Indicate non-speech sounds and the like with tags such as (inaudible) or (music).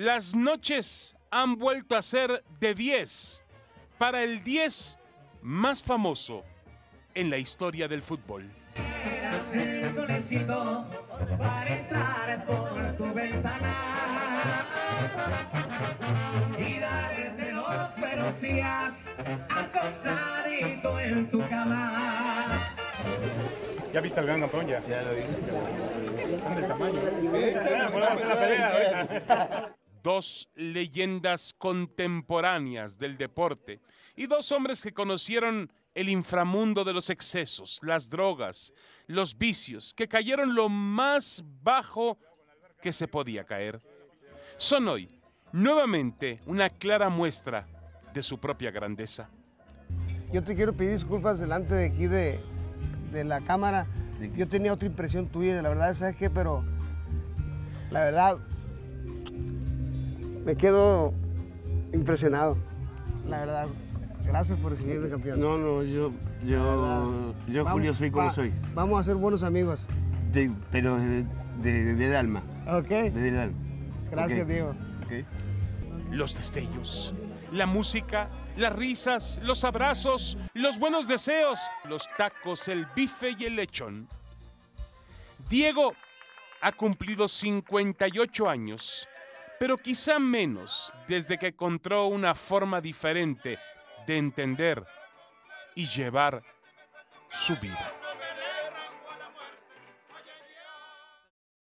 Las noches han vuelto a ser de 10 para el 10 más famoso en la historia del fútbol. Para entrar por tu ventana y darte dos ferocías acostadito en tu cama. ¿Ya viste al gran campeón ya? Ya lo vi. ¿Dónde el tamaño? Ah, podemos hacer la pelea. (laughs) Dos leyendas contemporáneas del deporte y dos hombres que conocieron el inframundo de los excesos, las drogas, los vicios, que cayeron lo más bajo que se podía caer. Son hoy nuevamente una clara muestra de su propia grandeza. Yo te quiero pedir disculpas delante de aquí de, de la cámara. Yo tenía otra impresión tuya, la verdad, ¿sabes qué? Pero la verdad, me quedo impresionado. La verdad, gracias por recibirme, campeón. No, no, yo, yo, verdad. yo Vamos- Julio soy como va- soy, Vamos a ser buenos amigos. de- pero de- de- del alma, ¿Ok? desde el alma. Gracias. Diego. Ok. Los destellos, la música, las risas, los abrazos, los buenos deseos, los tacos, el bife y el lechón. Diego ha cumplido 58 años, pero quizá menos desde que encontró una forma diferente de entender y llevar su vida.